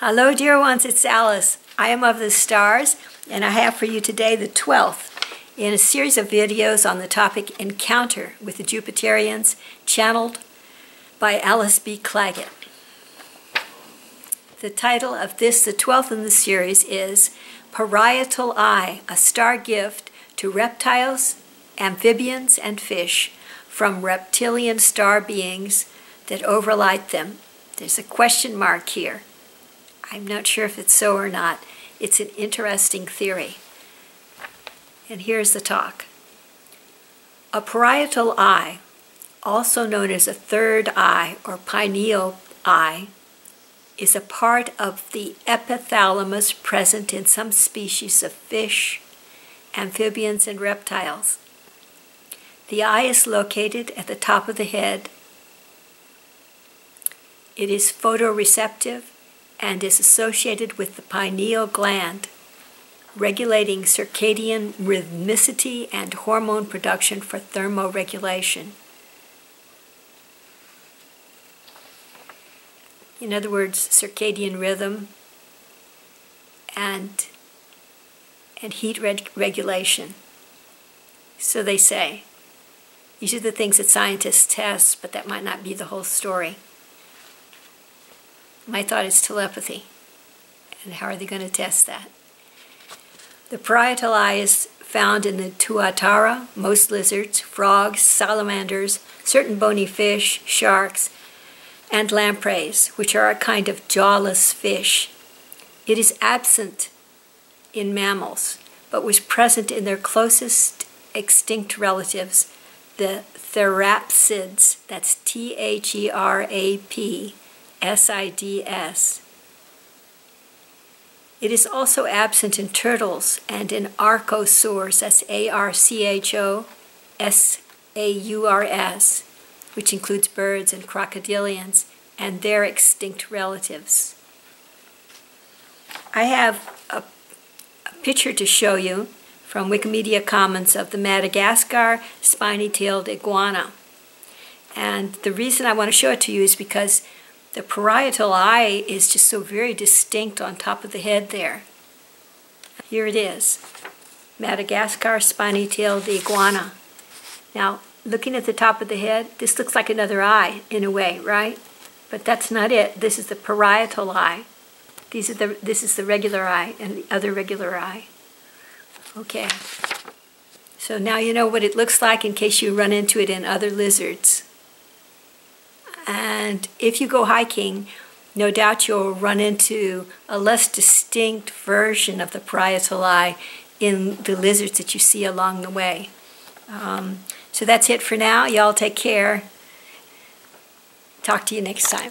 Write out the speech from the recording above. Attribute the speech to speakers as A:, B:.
A: Hello, dear ones, it's Alice. I am of the stars, and I have for you today the 12th in a series of videos on the topic Encounter with the Jupiterians, channeled by Alice B. Clagett. The title of this, the 12th in the series, is Parietal Eye, a Star Gift to Reptiles, Amphibians, and Fish from Reptilian Star Beings that Overlight Them. There's a question mark here. I'm not sure if it's so or not. It's an interesting theory. And here's the talk. A parietal eye, also known as a third eye or pineal eye, is a part of the epithalamus present in some species of fish, amphibians, and reptiles. The eye is located at the top of the head. It is photoreceptive and is associated with the pineal gland, regulating circadian rhythmicity and hormone production for thermoregulation. In other words, circadian rhythm and, and heat reg regulation. So they say. These are the things that scientists test, but that might not be the whole story. My thought is telepathy. And how are they going to test that? The parietal eye is found in the tuatara, most lizards, frogs, salamanders, certain bony fish, sharks, and lampreys, which are a kind of jawless fish. It is absent in mammals, but was present in their closest extinct relatives, the therapsids, that's T H E R A P, SIDS. It is also absent in turtles and in archosaurs, that's A-R-C-H-O-S-A-U-R-S, which includes birds and crocodilians and their extinct relatives. I have a, a picture to show you from Wikimedia Commons of the Madagascar spiny-tailed iguana. And the reason I want to show it to you is because the parietal eye is just so very distinct on top of the head there. Here it is, Madagascar spiny-tailed iguana. Now, looking at the top of the head, this looks like another eye in a way, right? But that's not it. This is the parietal eye. These are the, this is the regular eye and the other regular eye. Okay. So now you know what it looks like in case you run into it in other lizards. And if you go hiking, no doubt you'll run into a less distinct version of the parietal eye in the lizards that you see along the way. Um, so that's it for now. Y'all take care. Talk to you next time.